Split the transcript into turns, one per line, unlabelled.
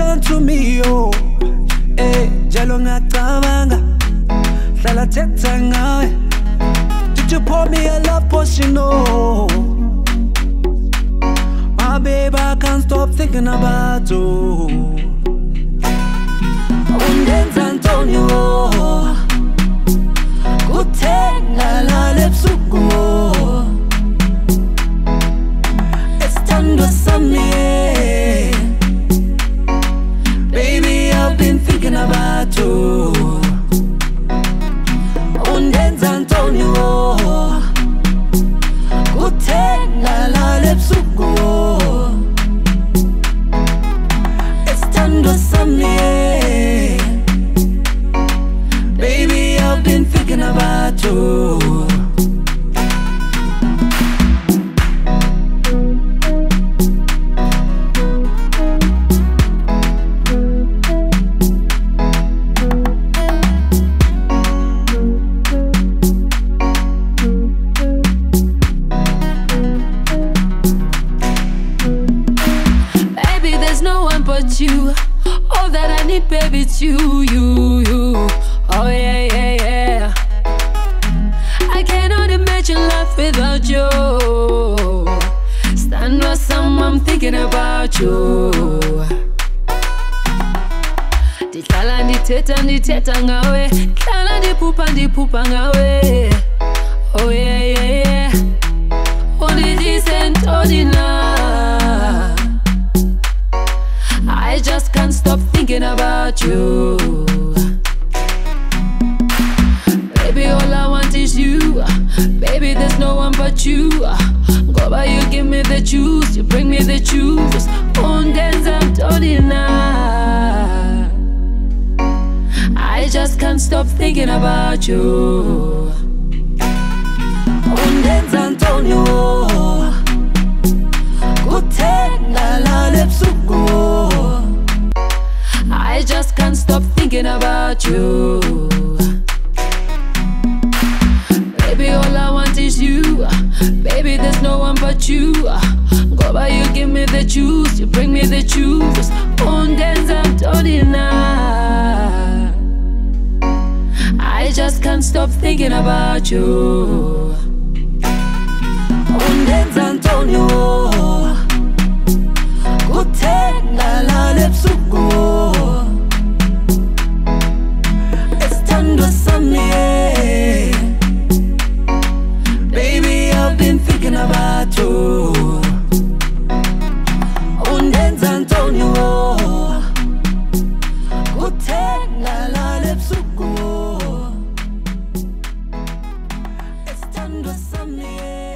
done to me, oh? Eh, jalo ngacabanga, hlala thetha ngawe. Did you pour me a love potion, oh? My baby, I can't stop thinking about you. Sami, yeah. Baby, I've been thinking about you. Baby,
there's no one but you. All that I need, baby, it's you, you, you. Oh, yeah, yeah, yeah. I cannot imagine life without you. Stand with someone thinking about you. ndihlala ndithetha ndithetha ngawe hlala ndiphupha ndiphupha ngawe oh yeah, yeah, yeah. undidise ntoni na thinking about you. Baby, all I want is you. Baby, there's no one but you. Go by, you give me the juice, you bring me the juice. Undenza mtolina. I just can't stop thinking about you.
Undenza Antonio,
about you. Baby, all I want is you. Baby, there's no one but you. Go by, you give me the juice, you bring me the juice. Undenza mtolina. I just can't stop thinking about you.
Undenza Antonio, from the